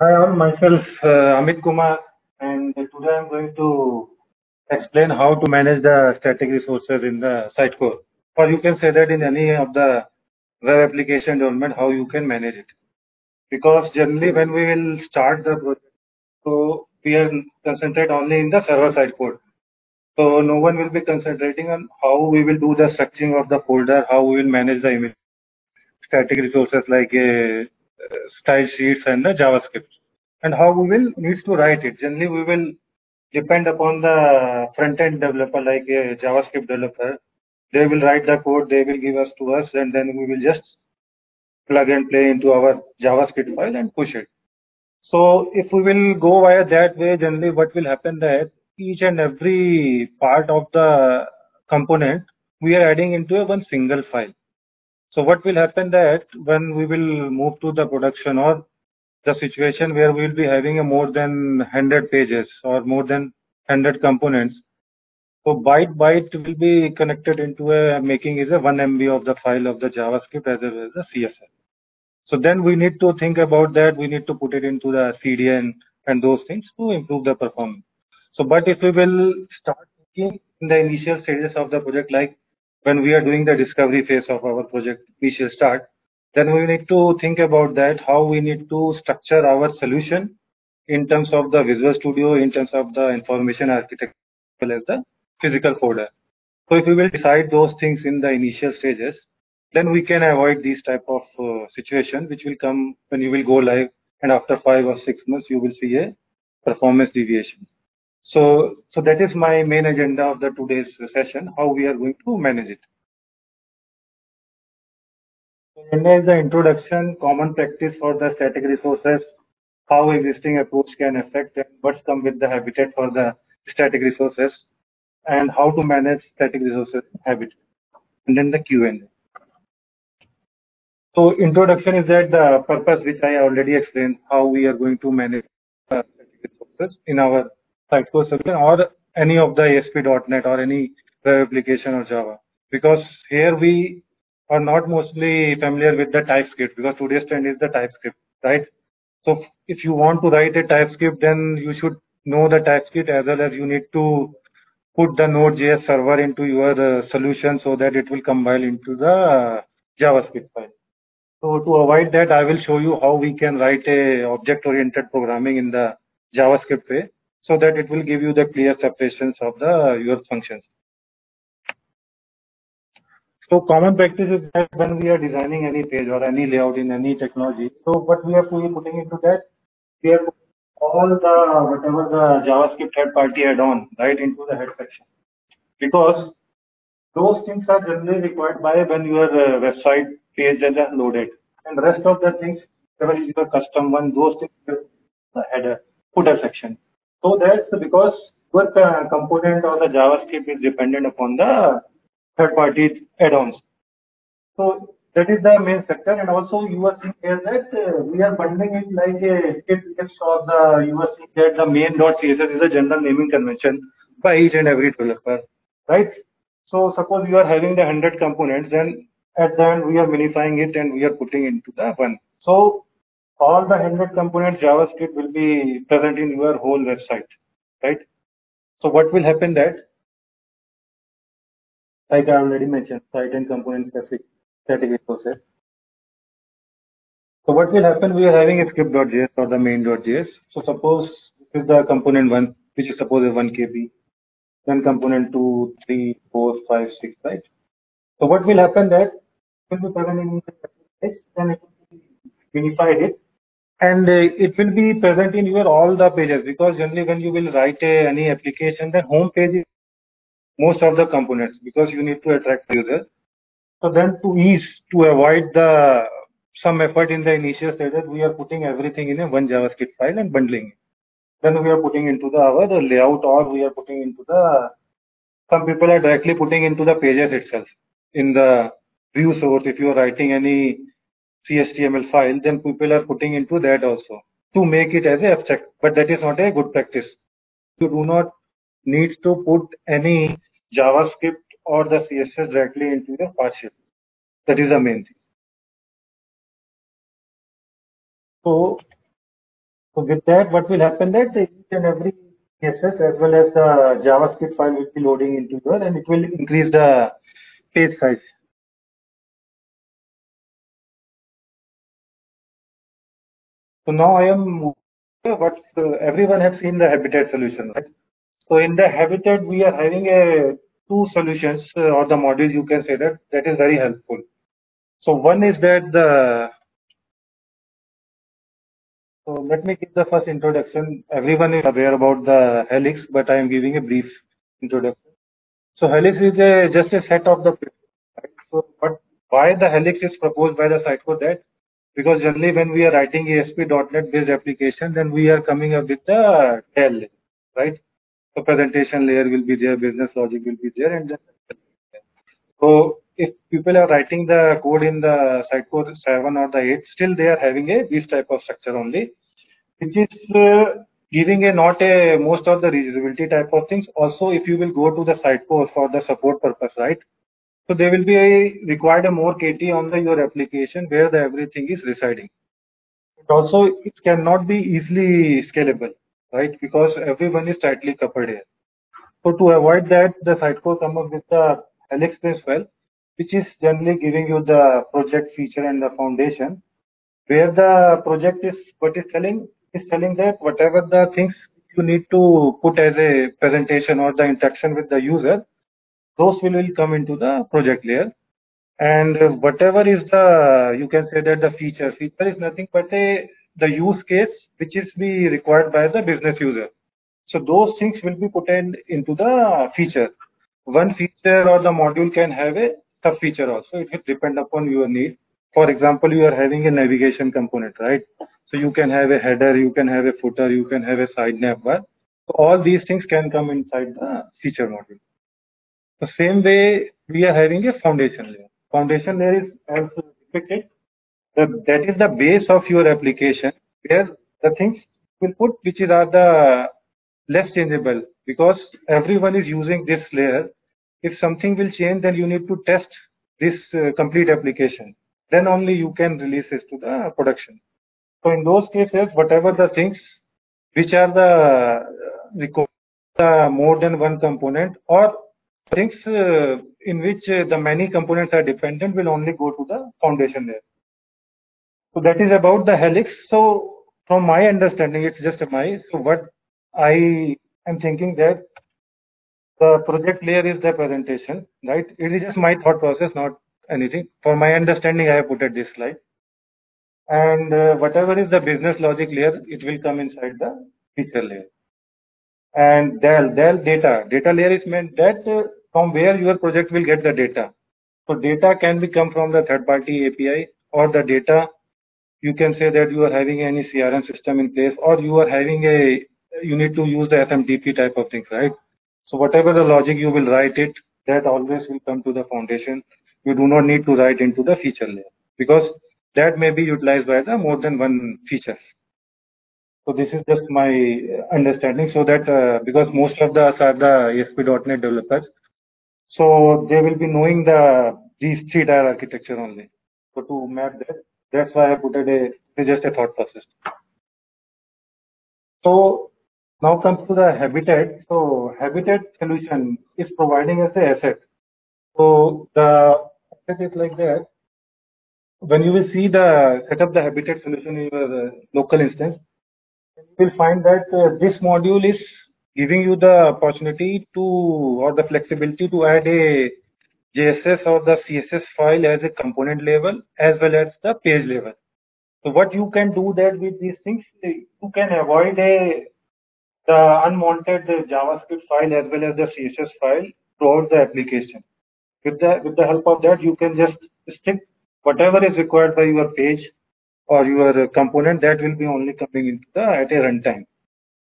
Hi I'm myself uh, Amit Kumar and today I'm going to explain how to manage the static resources in the Sitecore or you can say that in any of the web application development how you can manage it. Because generally when we will start the project, so we are concentrate only in the server side code. So no one will be concentrating on how we will do the structuring of the folder, how we will manage the image, static resources like uh, style sheets and the JavaScript and how we will need to write it. Generally, we will depend upon the front-end developer like a JavaScript developer. They will write the code, they will give us to us, and then we will just plug and play into our JavaScript file and push it. So if we will go via that way, generally what will happen that each and every part of the component we are adding into a one single file. So what will happen that when we will move to the production or the situation where we will be having a more than 100 pages or more than 100 components. So byte byte will be connected into a making is a 1 MB of the file of the JavaScript as well as the CSS. So then we need to think about that. We need to put it into the CDN and those things to improve the performance. So but if we will start in the initial stages of the project like when we are doing the discovery phase of our project we initial start, then we need to think about that, how we need to structure our solution in terms of the Visual Studio, in terms of the information architecture, as the physical folder. So if we will decide those things in the initial stages, then we can avoid these type of uh, situation which will come when you will go live and after five or six months you will see a performance deviation. So, so that is my main agenda of the today's session, how we are going to manage it. Agenda is the introduction, common practice for the static resources, how existing approach can affect and what's come with the habitat for the static resources, and how to manage static resources habitat, and then the Q&A. So introduction is that the purpose which I already explained, how we are going to manage static resources in our Sitecore or any of the ASP.NET or any web application or Java. Because here we are not mostly familiar with the TypeScript because today's trend is the TypeScript, right? So if you want to write a TypeScript, then you should know the TypeScript as well as you need to put the Node.js server into your uh, solution so that it will compile into the uh, JavaScript file. So to avoid that, I will show you how we can write a object-oriented programming in the JavaScript way so that it will give you the clear separations of the your functions. So common practice is that when we are designing any page or any layout in any technology, so what we are putting into that, we are all the whatever the JavaScript third party add-on right into the head section. Because those things are generally required by when your uh, website page is loaded. And rest of the things, whatever is your custom one, those things the header, footer section. So that's because uh, component or the JavaScript is dependent upon the third-party add-ons. So that is the main sector, and also you are seeing here that uh, we are bundling it like a kit of the you are seeing that the main.css is a general naming convention by each and every developer, right? So suppose you are having the 100 components, then at the end we are minifying it and we are putting into the one. So all the 100 components JavaScript will be present in your whole website, right? So what will happen that like I already mentioned, site and component specific static resources. So what will happen, we are having a script.js or the main.js. So suppose this is the component one, which is suppose a 1 KB, then component 2, 3, 4, 5, 6, right? So what will happen that will be present in then it will be unified it and uh, it will be present in your all the pages because generally when you will write a, any application the home page is most of the components because you need to attract users. So then to ease, to avoid the some effort in the initial stages, we are putting everything in a one JavaScript file and bundling it. Then we are putting into the our the layout or we are putting into the some people are directly putting into the pages itself in the view source. If you are writing any CSHTML file, then people are putting into that also to make it as a abstract. But that is not a good practice. You do not need to put any JavaScript or the CSS directly into the partial. That is the main thing. So, So with that, what will happen that each and every CSS as well as the JavaScript file will be loading into here and it will increase the page size. So now I am what uh, everyone has seen the habitat solution, right? So in the habitat, we are having a two solutions uh, or the modules you can say that that is very helpful. So one is that the so let me give the first introduction. Everyone is aware about the helix, but I am giving a brief introduction. So helix is a, just a set of the right? so but why the helix is proposed by the Sitecore that because generally when we are writing ASP.NET based application, then we are coming up with the DEL, right? So presentation layer will be there, business logic will be there, and so if people are writing the code in the Sitecore 7 or the 8, still they are having a this type of structure only, which is uh, giving a not a most of the reusability type of things. Also, if you will go to the Sitecore for the support purpose, right? So there will be a required a more KT on the your application where the everything is residing. But also, it cannot be easily scalable, right? Because everyone is tightly coupled here. So to avoid that, the Sitecore come up with the based file, which is generally giving you the project feature and the foundation, where the project is what is telling is telling that whatever the things you need to put as a presentation or the interaction with the user, those will, will come into the project layer. And whatever is the, you can say that the feature, feature is nothing but a, the use case which is be required by the business user. So those things will be put in, into the feature. One feature or the module can have a sub feature also. It will depend upon your need. For example, you are having a navigation component, right? So you can have a header, you can have a footer, you can have a side nav bar. So all these things can come inside the feature module. The same way we are having a foundation layer. Foundation layer is as depicted. The, that is the base of your application where the things will put which are the less changeable because everyone is using this layer. If something will change, then you need to test this uh, complete application. Then only you can release this to the production. So in those cases, whatever the things which are the uh, more than one component or things uh, in which uh, the many components are dependent will only go to the foundation layer. So that is about the helix. So from my understanding, it's just my, so what I am thinking that the project layer is the presentation, right? It is just my thought process, not anything. For my understanding, I have put it this slide. And uh, whatever is the business logic layer, it will come inside the feature layer. And DEL, DEL data. Data layer is meant that uh, from where your project will get the data. So data can be come from the third party API or the data you can say that you are having any CRM system in place or you are having a you need to use the SMTP type of things, right? So whatever the logic you will write it, that always will come to the foundation. You do not need to write into the feature layer because that may be utilized by the more than one feature. So this is just my understanding so that uh, because most of the are the ASP.NET developers, so they will be knowing the these three tier architecture only. So to map that, that's why I put it a just a thought process. So now comes to the habitat. So habitat solution is providing us a asset. So the asset is like that. When you will see the set up the habitat solution in your uh, local instance, you will find that uh, this module is giving you the opportunity to or the flexibility to add a JSS or the CSS file as a component level as well as the page level. So what you can do that with these things, eh, you can avoid a the unwanted JavaScript file as well as the CSS file throughout the application. With the with the help of that, you can just stick whatever is required by your page or your component that will be only coming into the at a runtime.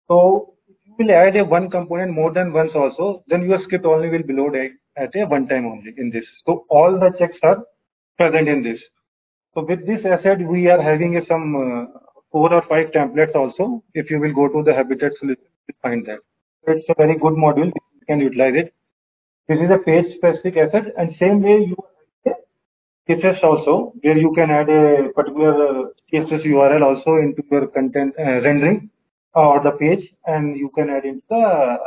So will add a one component more than once also, then your script only will be loaded at a one time only in this. So all the checks are present in this. So with this asset, we are having a, some uh, four or five templates also. If you will go to the Habitat solution, you find that. So it's a very good module. You can utilize it. This is a page specific asset and same way you CSS also, where you can add a particular CSS URL also into your content uh, rendering or the page, and you can add into the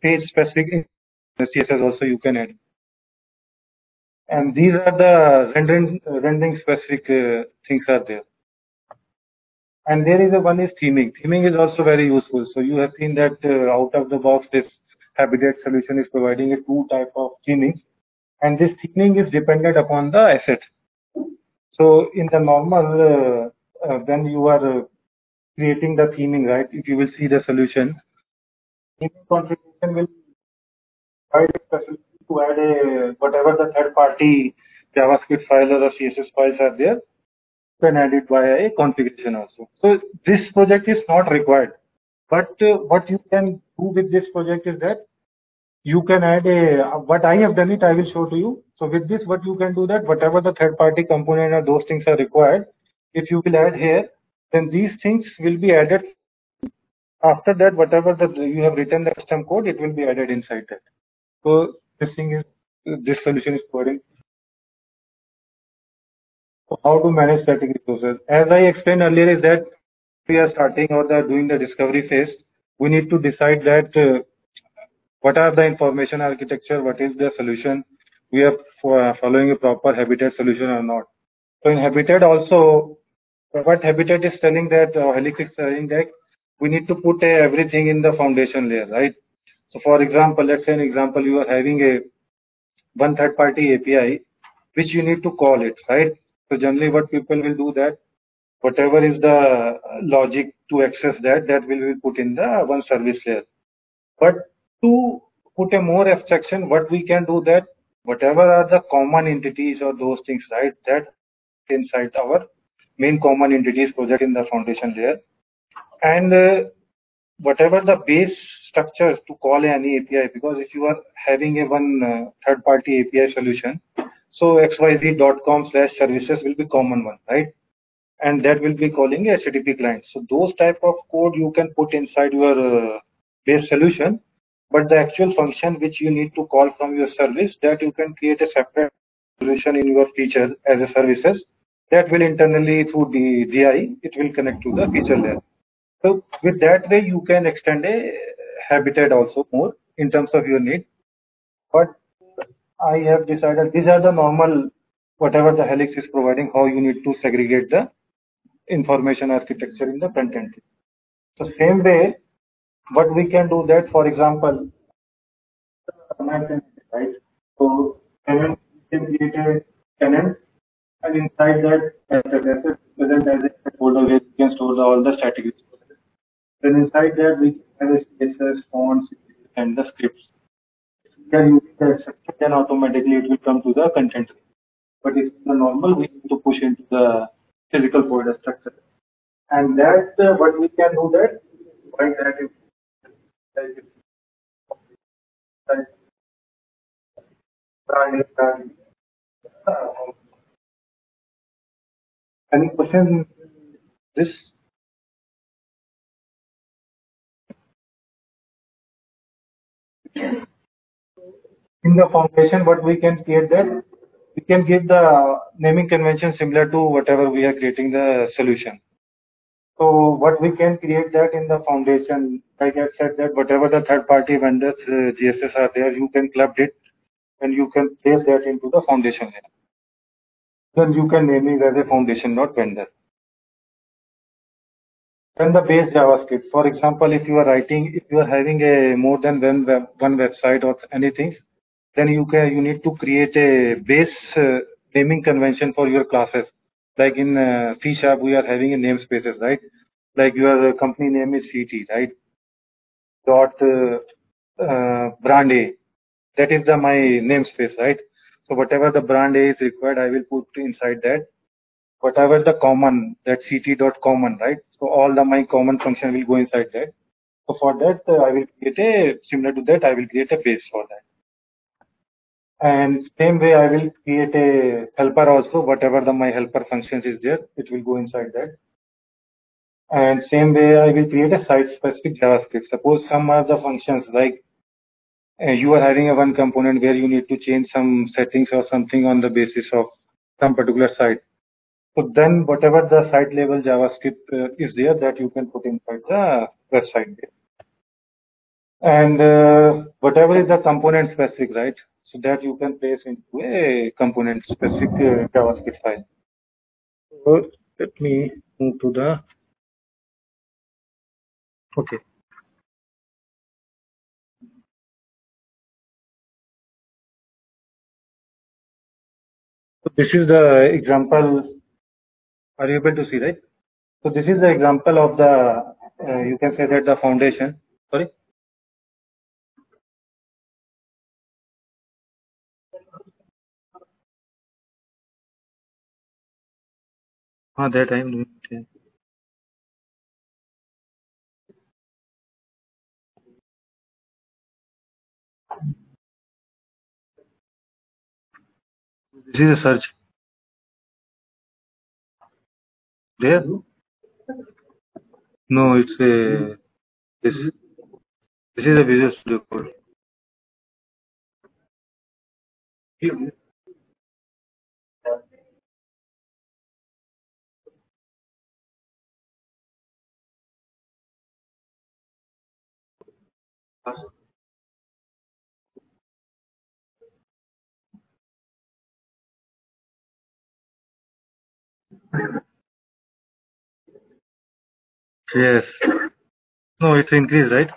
page specific CSS also you can add. And these are the rendering rendering specific uh, things are there. And there is a one is theming. Theming is also very useful. So you have seen that uh, out of the box, this Habitat solution is providing a two type of theming. And this theming is dependent upon the asset. So in the normal, uh, uh, when you are uh, creating the theming, right, if you will see the solution, theming contribution will provide a to add a, whatever the third party JavaScript file or CSS files are there, can add it via a configuration also. So this project is not required. But uh, what you can do with this project is that you can add a, what I have done it, I will show to you. So with this, what you can do that whatever the third party component or those things are required, if you will add here, then these things will be added. After that, whatever the you have written the custom code, it will be added inside that. So this thing is, this solution is providing how to manage static resources. As I explained earlier is that we are starting or the, doing the discovery phase, we need to decide that uh, what are the information architecture, what is the solution, we are following a proper habitat solution or not. So in habitat also, what habitat is telling that, or Helix is telling that we need to put uh, everything in the foundation layer, right? So for example, let's say an example, you are having a one third party API, which you need to call it, right? So generally what people will do that, whatever is the logic to access that, that will be put in the one service layer. But to put a more abstraction, what we can do that, whatever are the common entities or those things, right, that inside our main common entities project in the foundation layer. And uh, whatever the base structures to call any API, because if you are having a one uh, third party API solution, so xyz.com slash services will be common one, right? And that will be calling a HTTP client. So those type of code you can put inside your uh, base solution, but the actual function which you need to call from your service that you can create a separate solution in your feature as a services that will internally through the GI, it will connect to the feature layer. So with that way you can extend a habitat also more in terms of your need. But I have decided these are the normal, whatever the Helix is providing, how you need to segregate the information architecture in the content. So same way, what we can do that, for example, right? So tenant can create a tenant and inside that as present as a folder where we can store all the static resources. Then inside that we have a CSS, fonts, and the scripts we are using the then automatically it will come to the content. But if the normal, we need to push into the physical folder structure. And that, uh, what we can do that, by that, any questions this? in the foundation what we can create that we can give the naming convention similar to whatever we are creating the solution so what we can create that in the foundation like I said that whatever the third party vendors uh, GSS are there you can club it and you can place that into the foundation layer then you can name it as a foundation not vendor then the base JavaScript. For example, if you are writing, if you are having a more than one, web, one website or anything, then you can you need to create a base uh, naming convention for your classes. Like in uh, C Sharp, we are having a namespaces, right? Like your company name is CT, right? Dot uh, uh, brand A. That is the my namespace, right? So whatever the brand A is required, I will put inside that. Whatever the common, that CT dot common, right? So all the my common function will go inside that. So for that, uh, I will create a similar to that. I will create a base for that. And same way I will create a helper also, whatever the my helper functions is there, it will go inside that. And same way I will create a site specific JavaScript. Suppose some other functions like uh, you are having a one component where you need to change some settings or something on the basis of some particular site. So then whatever the site level JavaScript uh, is there that you can put inside the website. And uh, whatever is the component specific, right? So that you can place into a component specific uh, JavaScript file. So let me move to the, okay. So this is the example. Are you able to see, right? So this is the example of the, uh, you can say that the foundation. Sorry. Ah, that I am doing. This is a search. There? No, it's a this. This is a Visual Studio Code. Here. Yes. No, it's increased, right?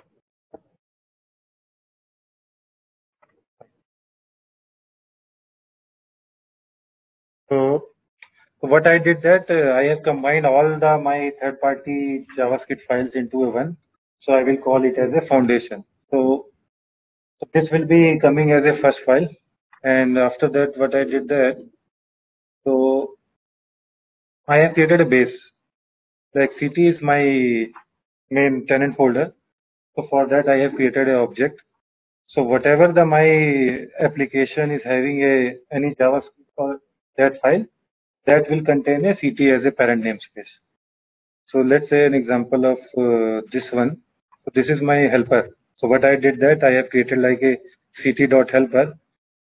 So what I did that uh, I have combined all the my third-party JavaScript files into a one. So I will call it as a foundation. So, so this will be coming as a first file, and after that, what I did that. So I have created a base. Like CT is my main tenant folder. So for that, I have created an object. So whatever the my application is having a any JavaScript or that file, that will contain a CT as a parent namespace. So let's say an example of uh, this one. So this is my helper. So what I did that I have created like a ct.helper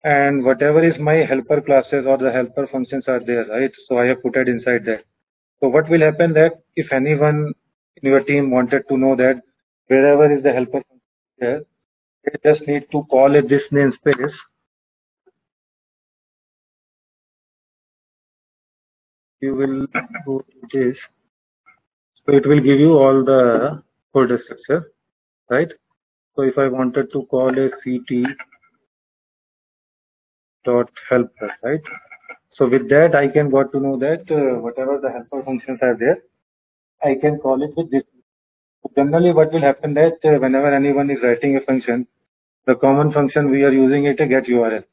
and whatever is my helper classes or the helper functions are there, right? So I have put it inside that. So what will happen that if anyone in your team wanted to know that wherever is the helper there, they just need to call it this namespace you will go to this. So it will give you all the folder structure, right? So if I wanted to call a CT dot helper, right? So with that, I can got to know that uh, whatever the helper functions are there, I can call it with this. Generally, what will happen that uh, whenever anyone is writing a function, the common function we are using it a get URL.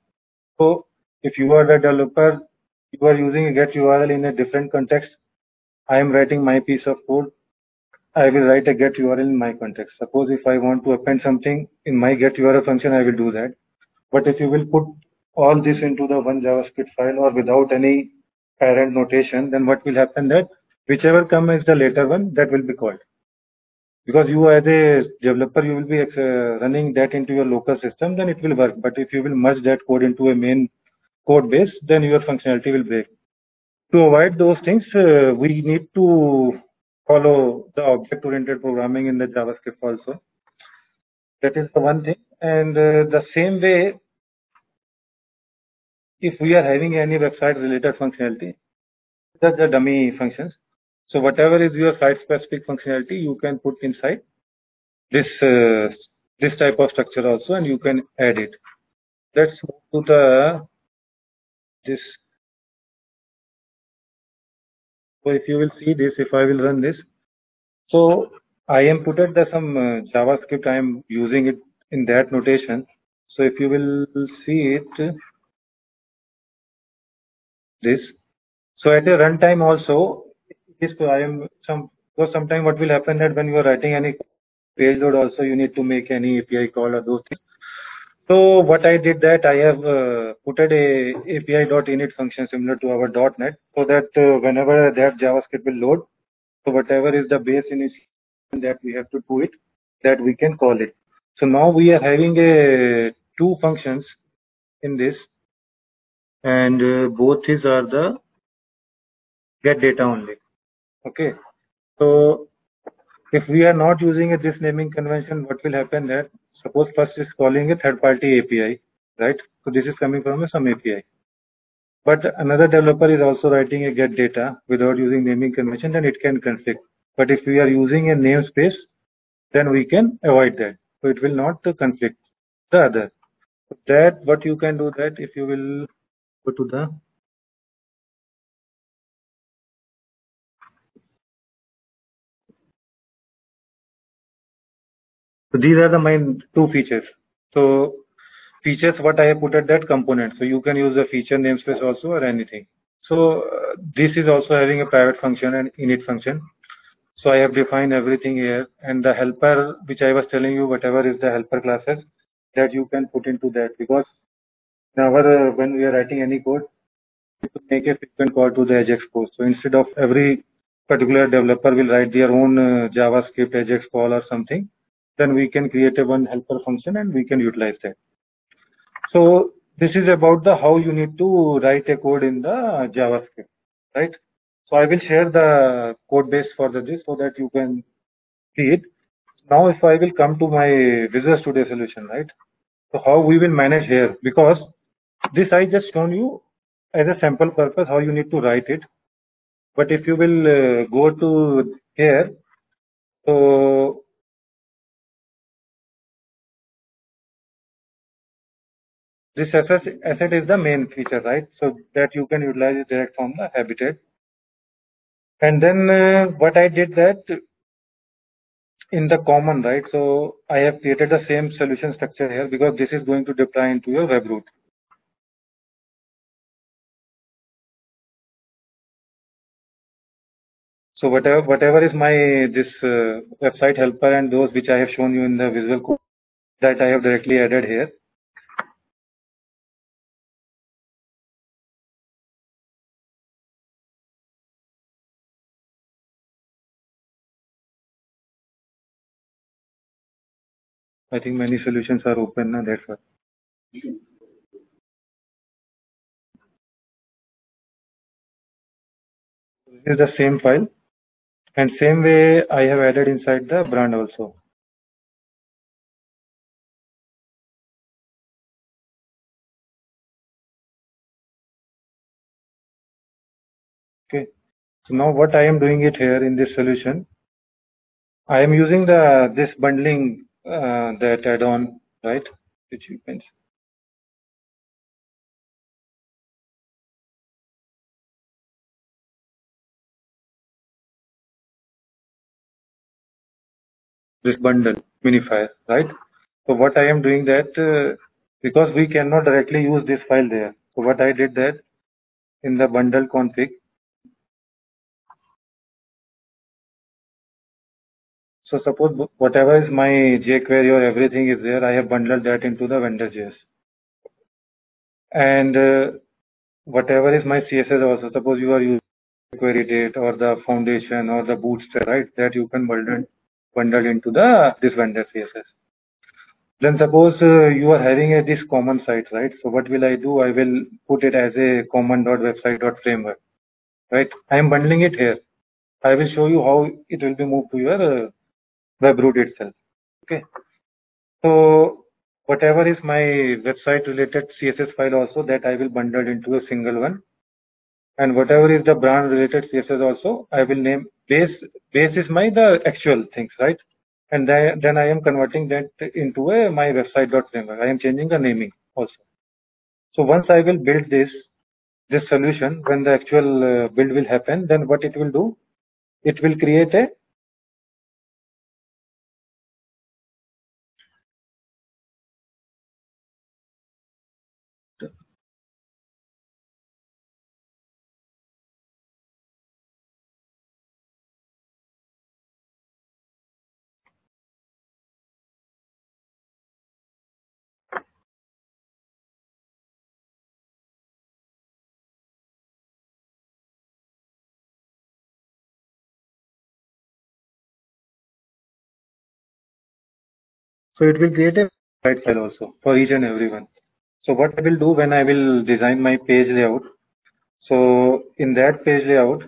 So if you are the developer you are using a get URL in a different context, I am writing my piece of code. I will write a get URL in my context. Suppose if I want to append something in my get URL function, I will do that. But if you will put all this into the one JavaScript file or without any parent notation, then what will happen that whichever comes is the later one, that will be called. Because you as a developer, you will be uh, running that into your local system, then it will work. But if you will merge that code into a main code base, then your functionality will break. To avoid those things, uh, we need to follow the object-oriented programming in the JavaScript also. That is the one thing. And uh, the same way, if we are having any website-related functionality, that's the dummy functions. So whatever is your site-specific functionality, you can put inside this uh, this type of structure also, and you can add it. Let's move to the this. So if you will see this, if I will run this, so I am the some uh, JavaScript, I am using it in that notation. So if you will see it, this. So at the runtime also, this I am some because sometimes what will happen that when you are writing any page load also you need to make any API call or those things. So what I did that I have uh, put a API.init function similar to our .NET so that uh, whenever that JavaScript will load, so whatever is the base initial that we have to do it, that we can call it. So now we are having a two functions in this. And uh, both these are the get data only. Okay. So if we are not using a, this naming convention, what will happen that suppose first is calling a third party API, right? So this is coming from some API. But another developer is also writing a get data without using naming convention, then it can conflict. But if we are using a namespace, then we can avoid that. So it will not conflict the other. That what you can do that if you will go to the So these are the main two features. So features what I have put at that component. So you can use the feature namespace also or anything. So uh, this is also having a private function and init function. So I have defined everything here and the helper which I was telling you whatever is the helper classes that you can put into that because now when we are writing any code we to make a frequent call to the Ajax post. So instead of every particular developer will write their own uh, JavaScript Ajax call or something, then we can create a one helper function and we can utilize that. So this is about the how you need to write a code in the JavaScript, right? So I will share the code base for the, this so that you can see it. Now if I will come to my Visual Studio solution, right? So how we will manage here because this I just shown you as a sample purpose how you need to write it. But if you will uh, go to here, so this asset, is the main feature, right? So that you can utilize it direct from the habitat. And then uh, what I did that in the common, right? So I have created the same solution structure here because this is going to deploy into your web root. So whatever whatever is my this uh, website helper and those which I have shown you in the visual code that I have directly added here. I think many solutions are open now, that's why. This is the same file and same way I have added inside the brand also. Okay. So now what I am doing it here in this solution, I am using the this bundling uh, that add-on, right? Which you can see. This bundle minifier, right? So what I am doing that uh, because we cannot directly use this file there. So what I did that in the bundle config. So suppose whatever is my jQuery or everything is there, I have bundled that into the vendor.js. And uh, whatever is my CSS also, suppose you are using query date or the foundation or the bootstrap, right? That you can bundle bundled into the this vendor CSS. Then suppose uh, you are having a, this common site, right? So what will I do? I will put it as a common.website.framework, right? I am bundling it here. I will show you how it will be moved to your uh, web root itself. Okay. So whatever is my website related CSS file also that I will bundle into a single one. And whatever is the brand related CSS also, I will name base base is my the actual things, right? And then, then I am converting that into a my website.framework. I am changing the naming also. So once I will build this this solution, when the actual uh, build will happen, then what it will do? It will create a So it will create a file also for each and every one. So what I will do when I will design my page layout. So in that page layout,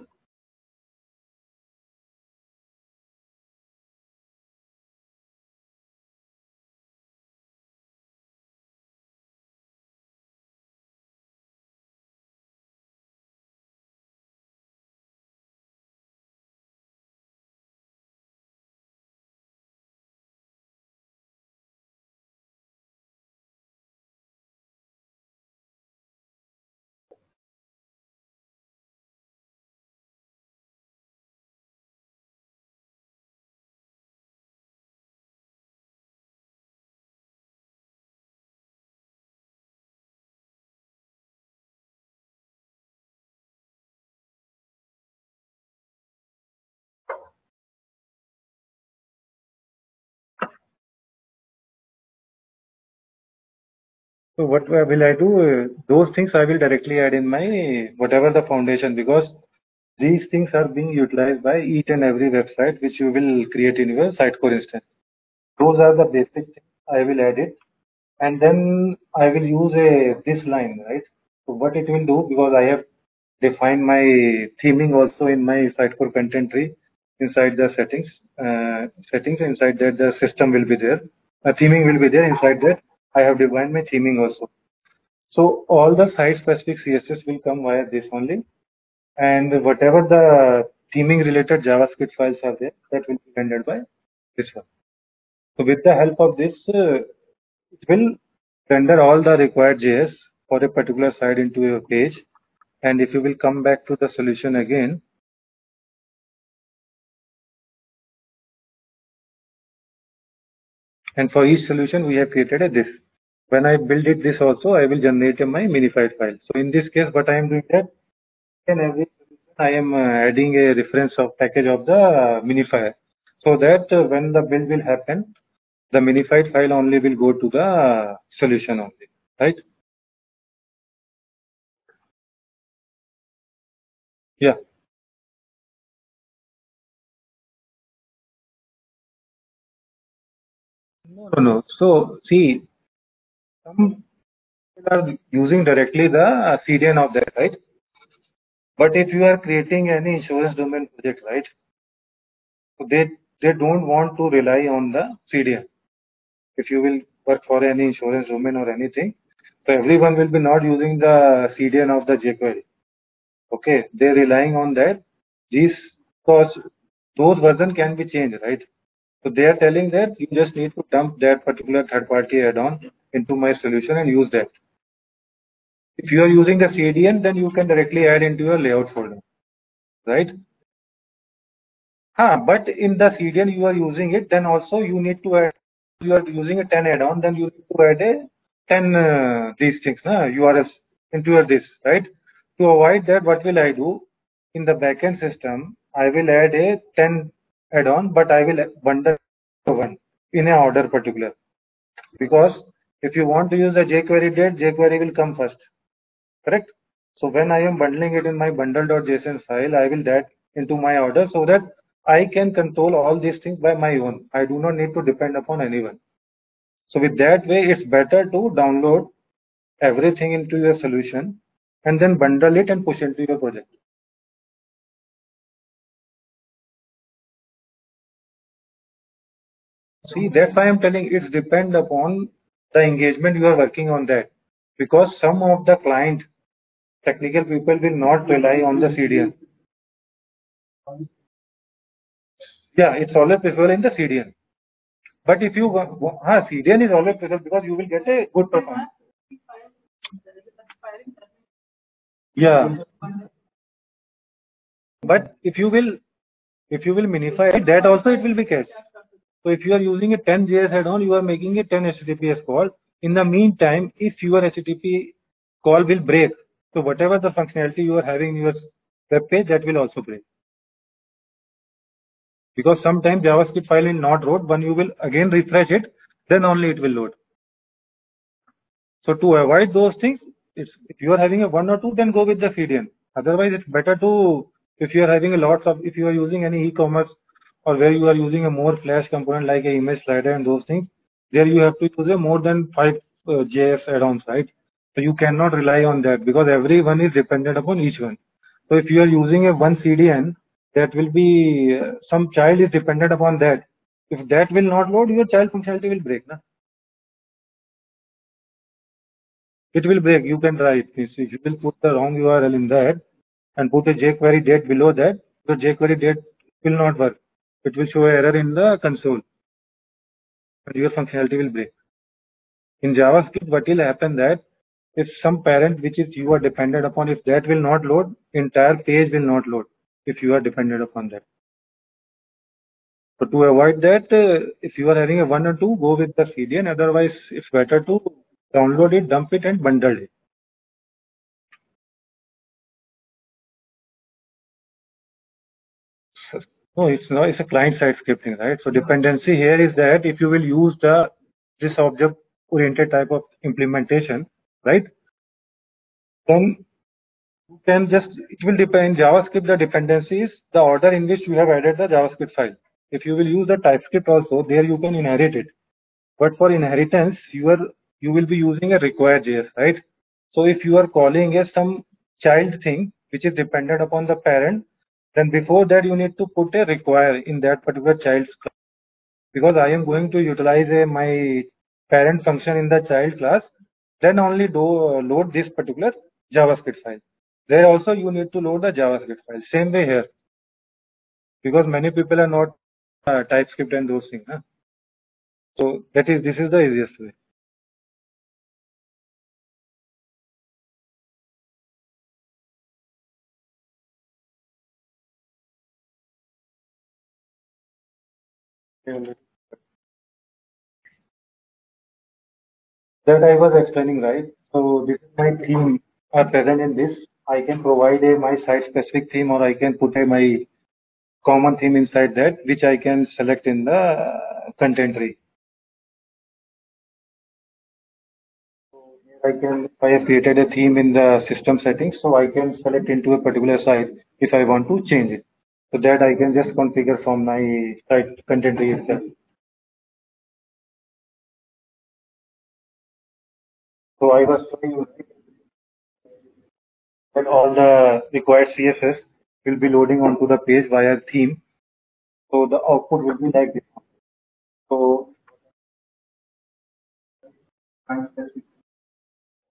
So what will I do? Those things I will directly add in my whatever the foundation because these things are being utilized by each and every website which you will create in your Sitecore instance. Those are the basic things I will add it and then I will use a this line, right? So what it will do because I have defined my theming also in my Sitecore content tree inside the settings. Uh, settings inside that the system will be there. A theming will be there inside that I have defined my theming also. So all the site specific CSS will come via this only. And whatever the theming related JavaScript files are there, that will be rendered by this one. So with the help of this, uh, it will render all the required JS for a particular site into a page. And if you will come back to the solution again, and for each solution we have created a this when I build it this also I will generate my minified file so in this case what I am doing that in every I am uh, adding a reference of package of the minifier so that uh, when the build will happen the minified file only will go to the solution only right? Yeah. No no. So see some are using directly the uh, CDN of that, right? But if you are creating any insurance domain project, right? So they they don't want to rely on the CDN. If you will work for any insurance domain or anything, so everyone will be not using the CDN of the jQuery. Okay, they're relying on that. These because those version can be changed, right? So they are telling that you just need to dump that particular third party add-on into my solution and use that. If you are using the CDN, then you can directly add into your layout folder, right? Ah, but in the CDN you are using it, then also you need to add, you are using a 10 add-on, then you need to add a 10 uh, these things, uh, URLs into your this, right? To avoid that, what will I do? In the backend system, I will add a 10 add-on, but I will bundle one in a order particular. Because if you want to use the jQuery date, jQuery will come first. Correct? So when I am bundling it in my bundle.json file, I will that into my order so that I can control all these things by my own. I do not need to depend upon anyone. So with that way, it's better to download everything into your solution and then bundle it and push into your project. See, that's why I'm telling it depend upon the engagement you are working on that because some of the client technical people will not rely on the CDN. Yeah, it's always preferred in the CDN. But if you uh, CDN is always preferred because you will get a good performance. Yeah. But if you will if you will minify that also it will be cached. So if you are using a 10 JS add-on, you are making a 10 HTTPS call. In the meantime, if your HTTP call will break, so whatever the functionality you are having in your web page, that will also break. Because sometimes JavaScript file will not load. When you will again refresh it, then only it will load. So to avoid those things, if you are having a one or two, then go with the CDN. Otherwise, it's better to, if you are having a lots of, if you are using any e-commerce or where you are using a more flash component like a image slider and those things, there you have to use a more than five uh, JS add-ons, right? So you cannot rely on that because everyone is dependent upon each one. So if you are using a one CDN, that will be uh, some child is dependent upon that. If that will not load, your child functionality will break. Na? It will break. You can try it. You will put the wrong URL in that and put a jQuery date below that, the jQuery date will not work. It will show error in the console. And your functionality will break. In JavaScript, what will happen that if some parent which is you are dependent upon, if that will not load, entire page will not load if you are dependent upon that. So to avoid that, uh, if you are having a one or two, go with the CDN. Otherwise, it's better to download it, dump it, and bundle it. No, it's not. It's a client-side scripting, right? So dependency here is that if you will use the this object-oriented type of implementation, right? Then you can just it will depend JavaScript. The dependency is the order in which you have added the JavaScript file. If you will use the TypeScript also, there you can inherit it. But for inheritance, you are you will be using a require JS, right? So if you are calling a some child thing which is dependent upon the parent, then before that you need to put a require in that particular child's class. Because I am going to utilize a, my parent function in the child class, then only do load this particular JavaScript file. There also you need to load the JavaScript file. Same way here. Because many people are not uh, TypeScript and those things. Huh? So that is this is the easiest way. That I was explaining, right? So this is my theme are present in this. I can provide a my site specific theme or I can put a my common theme inside that which I can select in the content tree. I can, I have created a theme in the system settings, so I can select into a particular site if I want to change it. So that I can just configure from my site content tree itself. So I was showing you that all the required CSS will be loading onto the page via theme. So the output will be like this. So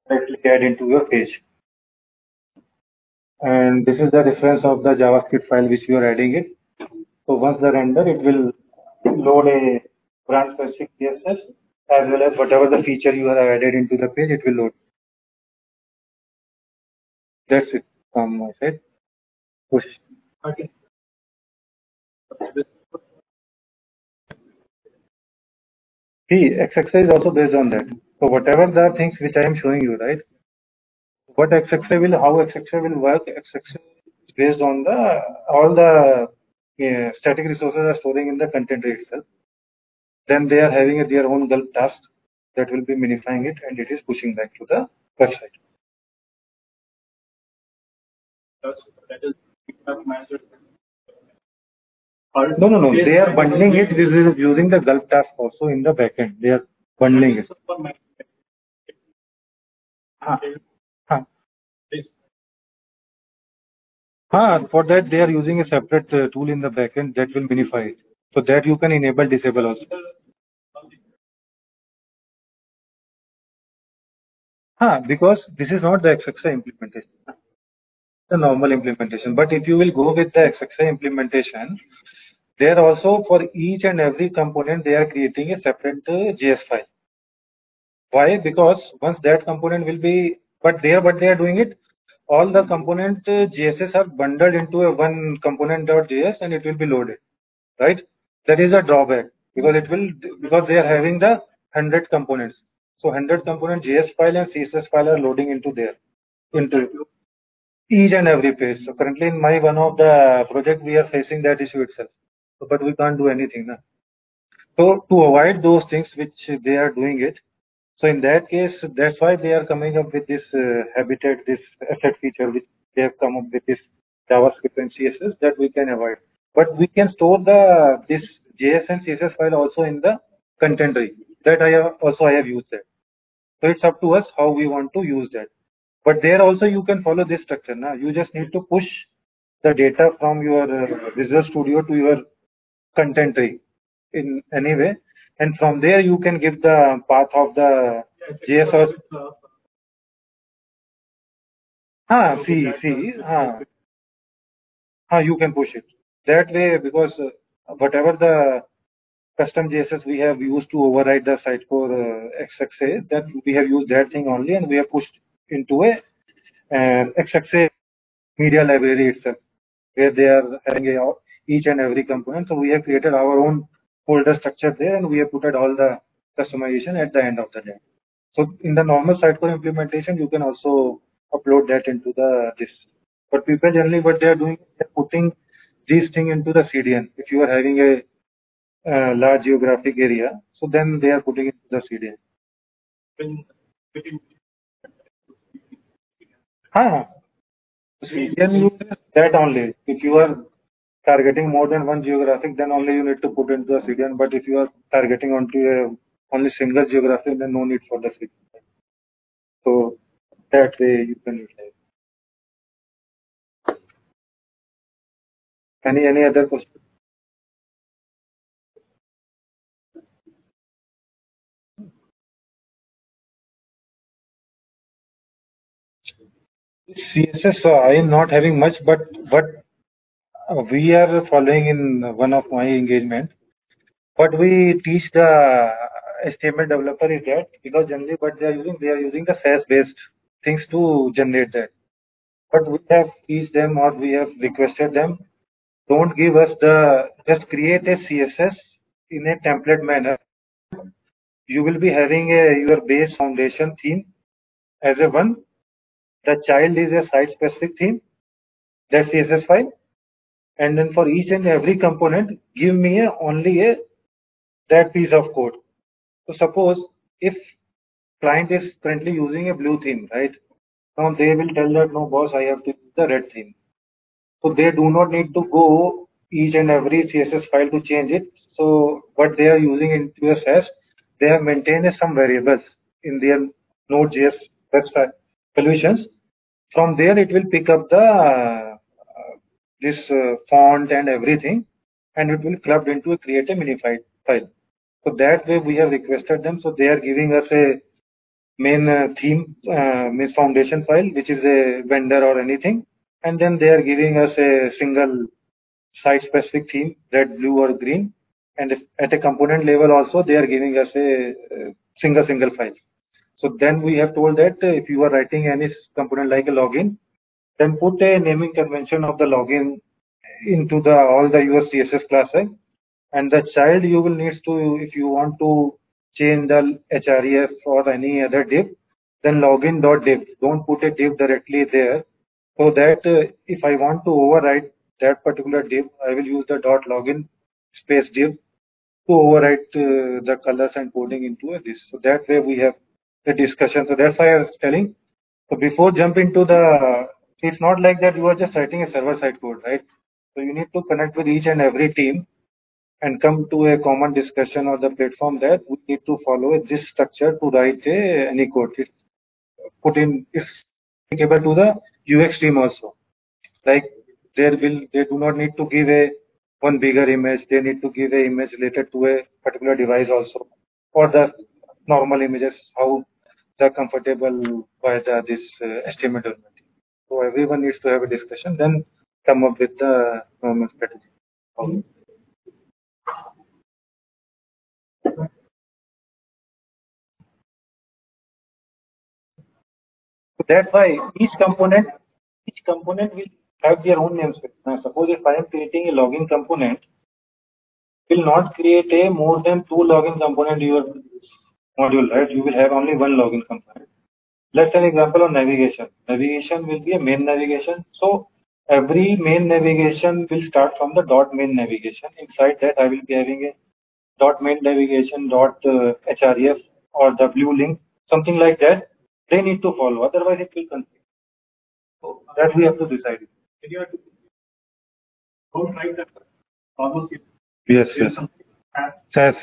directly add into your page. And this is the reference of the JavaScript file which you are adding it. So once the render, it will load a brand specific CSS as well as whatever the feature you have added into the page, it will load. That's it from my side. Push. Okay. See, is also based on that. So whatever the things which I am showing you, right? What SXA will, how SXA will work, SXA is based on the, all the yeah, static resources are storing in the content itself. Then they are having a, their own gulp task that will be minifying it and it is pushing back to the website. No, no, no. They are bundling it. This is using the gulp task also in the backend. They are bundling it. Huh. For that, they are using a separate uh, tool in the backend that will minify it. So that you can enable, disable also. Huh, because this is not the SXA implementation, the normal implementation. But if you will go with the SXA implementation, there also for each and every component, they are creating a separate uh, JS file. Why? Because once that component will be, but there, what they are doing it, all the component uh, JSs are bundled into a one component.js and it will be loaded, right? That is a drawback because it will, because they are having the 100 components. So 100 component JS file and CSS file are loading into there, into each and every page. So currently in my one of the project, we are facing that issue itself. But we can't do anything. now. So to avoid those things which they are doing it, so in that case, that's why they are coming up with this uh, habitat, this asset feature, which they have come up with this JavaScript and CSS that we can avoid. But we can store the this JS and CSS file also in the content tree. That I have also I have used that. So it's up to us how we want to use that. But there also you can follow this structure. Now you just need to push the data from your uh, Visual Studio to your content tree in any way. And from there you can give the path of the JS or Ah, see, see, ah, ah, you can push it. That way because uh, whatever the custom JSS we have used to override the Sitecore uh, SXA, that we have used that thing only and we have pushed into a uh, SXA media library itself, where they are having a, each and every component. So we have created our own folder structure there and we have put all the customization at the end of the day. So in the normal Sitecore implementation, you can also upload that into the this. But people generally what they are doing, they're putting these thing into the CDN. If you are having a uh, large geographic area, so then they are putting it into the CDN. Ah, CDN uses that only. If you are targeting more than one geographic, then only you need to put into the CDN. But if you are targeting onto a only single geographic, then no need for the CDN. So that way you can utilize. Any any other question? CSS, uh, I am not having much, but what uh, Uh, we are following in one of my engagement. What we teach the uh, HTML developer is that because generally what they are using, they are using the Sass based things to generate that. But we have teach them or we have requested them, don't give us the, just create a CSS in a template manner. You will be having a your base foundation theme as a one. The child is a site specific theme, that CSS file. And then for each and every component, give me a, only a that piece of code. So suppose if client is currently using a blue theme, right? Now they will tell that no boss, I have to the red theme. So they do not need to go each and every CSS file to change it. So what they are using in QSS, they have maintained some variables in their Node.js website solutions. From there, it will pick up the this uh, font and everything, and it will club into a create a minified file. So that way we have requested them. So they are giving us a main uh, theme, uh, main foundation file, which is a vendor or anything. And then they are giving us a single site specific theme, red, blue or green. And at a component level also, they are giving us a, a single, single file. So then we have told that uh, if you are writing any component like a login, then put a naming convention of the login into the all the your CSS classes. And the child you will need to, if you want to change the href or any other div, then login.div. Don't put a div directly there. So that uh, if I want to override that particular div, I will use the dot login space div to overwrite uh, the colors and coding into this. So that way we have the discussion. So that's why I was telling. So before jump into the, it's not like that you are just writing a server side code, right? So you need to connect with each and every team and come to a common discussion or the platform that we need to follow this structure to write a, any code. It put in is able to the UX team also. Like there will they do not need to give a one bigger image. They need to give a image related to a particular device also, or the normal images how they're comfortable by the this uh, development. So everyone needs to have a discussion, then come up with the normal strategy. Okay. So that's why each component, each component will have their own namespace. Now, suppose if I am creating a login component, will not create a more than two login component in your module, right? You will have only one login component. Let's an example of navigation. Navigation will be a main navigation. So every main navigation will start from the dot main navigation. Inside that, I will be having a dot main navigation dot uh, href or the blue link, something like that they need to follow. Otherwise, it will conflict. So that we have to decide. Don't write that. Almost yes, yes. Sass.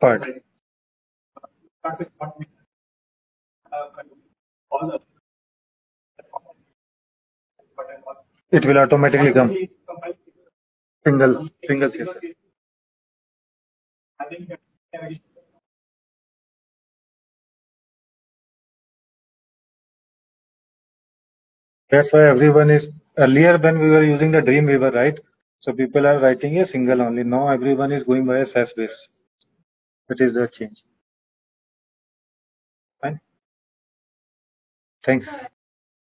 Part. It will automatically come. Single, single CSS. That's why everyone is earlier when we were using the Dreamweaver, right? So people are writing a single only. Now everyone is going by a Sass base. That is the change. Thanks.